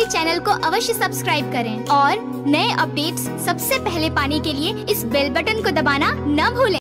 हमारे चैनल को अवश्य सब्सक्राइब करें और नए अपडेट्स सबसे पहले पाने के लिए इस बेल बटन को दबाना न भूलें।